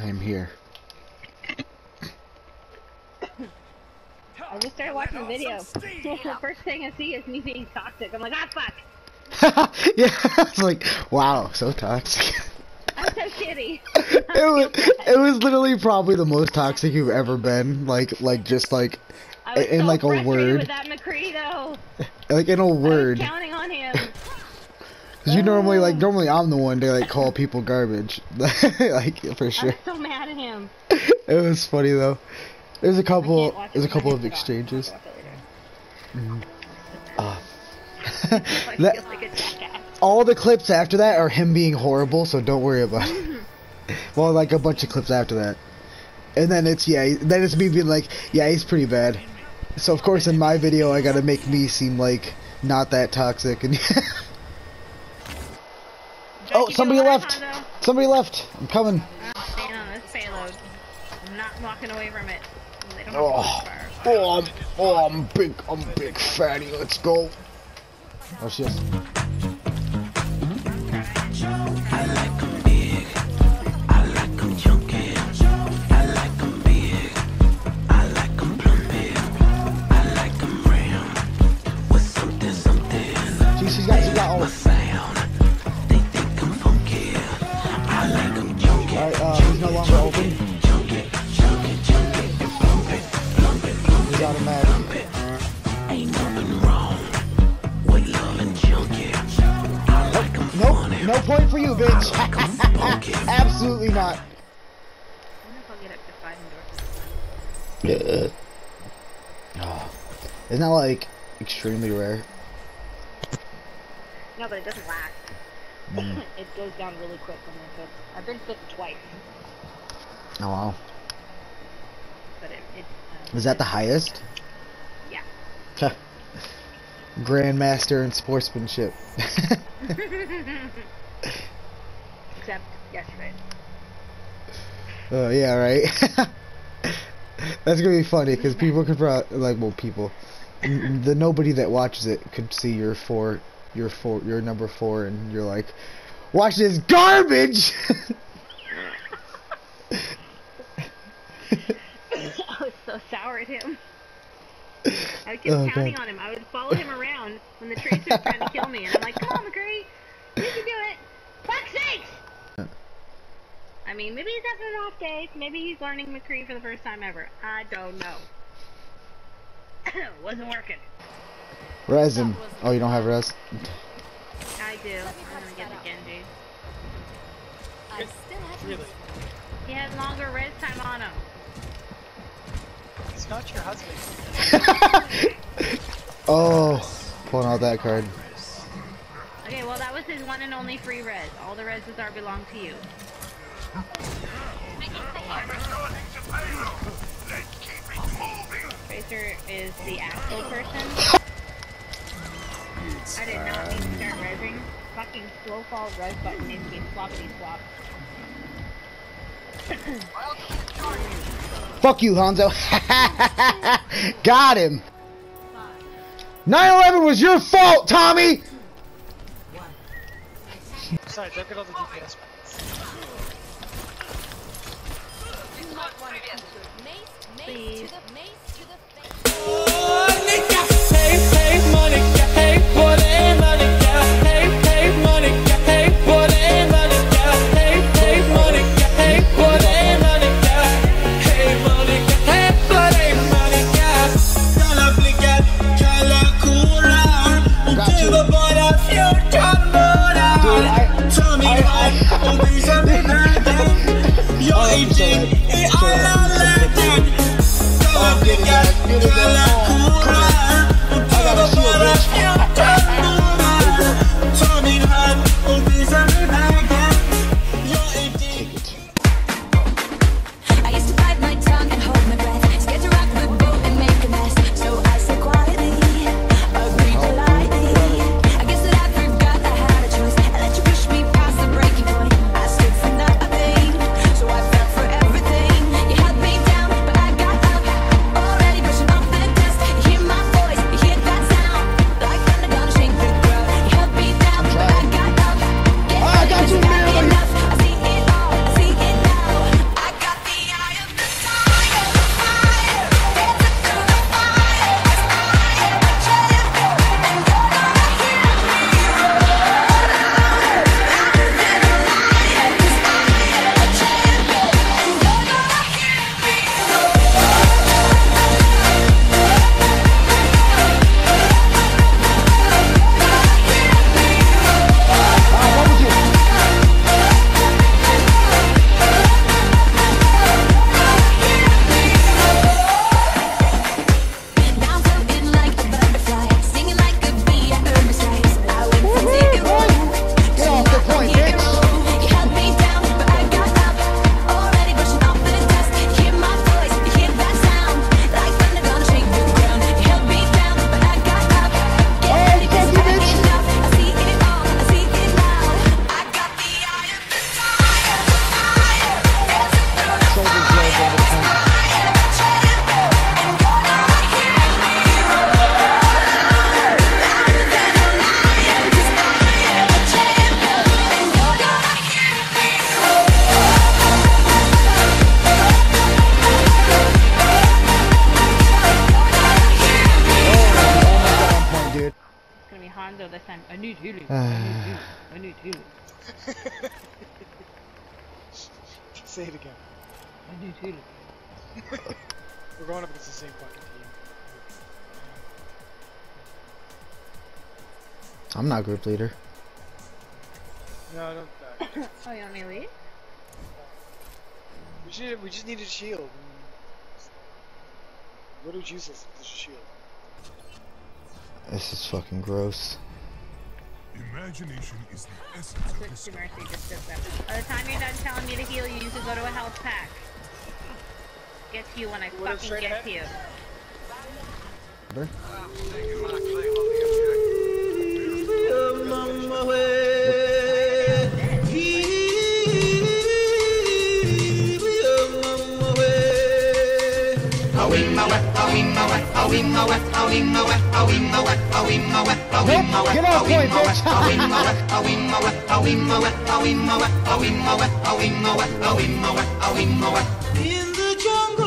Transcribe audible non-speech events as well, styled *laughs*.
I am here. I just started watching the video. *laughs* the first thing I see is me being toxic. I'm like, ah, fuck. *laughs* yeah, *laughs* it's like, wow, so toxic. I'm so shitty. it was it was literally probably the most toxic you've ever been. Like like just like in so like a frustrated word. With that McCree though. like in a I was word. counting on him. Cause you normally like normally I'm the one to like call people garbage. *laughs* like for sure. I sure. was so mad at him. *laughs* It was funny though. There's a couple there's a couple of get it off. exchanges. I'll watch *laughs* it later. Ah. That- feel like a jackass. all the clips after that are him being horrible, so don't worry about it. well, like a bunch of clips after that. And then it's, yeah, then it's me being like, yeah, he's pretty bad. So, of course, in my video, I gotta make me seem like not that toxic. And Oh, somebody go on, left. Hondo. Somebody left. I'm coming. Oh, I'm staying on this payload. I'm not walking away from it. They don't Oh, have oh, I'm, oh, I'm big, I'm big fatty. Let's go. Oh, shit. I like 'em big. I like automatic. Ain't nothing wrong with loving chunky. I like 'em Nope, funny. no point for you, bitch. Funky. *laughs* Absolutely not. I wonder if I'll get up to five endorphins. Oh. Isn't that like extremely rare? No, but it doesn't last. Mm. *coughs* it goes down really quick when you're. I've been fit twice, Oh wow. But it. it uh, Is that the highest? Yeah. Grandmaster in sportsmanship. *laughs* Except yesterday. Oh yeah, right. *laughs* That's gonna be funny because people could probably like well people, the nobody that watches it could see your four, your four, your number four, and you're like, watch this garbage. *laughs* *laughs* I was so at him. I kept Oh, counting God. on him. I would follow him around when the tracer was trying to kill me, and I'm like, "Come on, McCree, you can do it! Fuck's sakes!" I mean, maybe he's having an off day. Maybe he's learning McCree for the first time ever. I don't know. *coughs* Wasn't working. Resin. Oh, you don't have res. I do. I'm gonna get the Genji. I still have Really? He has longer res time on him. He's not your husband. *laughs* oh, pulling out that card. Okay, well that was his one and only free res. All the reses are belong to you. Tracer is the actual person. I did not mean to start resing. Fucking slow fall res button needs to be floppity flop. *clears throat* Fuck you, Hanzo. *laughs* Got him. 9/11 was your fault, Tommy. Besides, I've got all the DPS points. mace, mace Please. Oh, do too. *sighs* *laughs* Say it again. I do too. *laughs* We're going up against the same fucking team. I'm not group leader. No, I don't. Uh, *laughs* Oh, you want me to leave? we just we just needed a shield. Literally useless if there's a shield. This is fucking gross. Imagination is the essence of this. Mercy just a second. By the time you're done telling me to heal you, you can go to a health pack. Get to you when I What, fucking get ahead? to you. Remember? Nope, get off! In the jungle,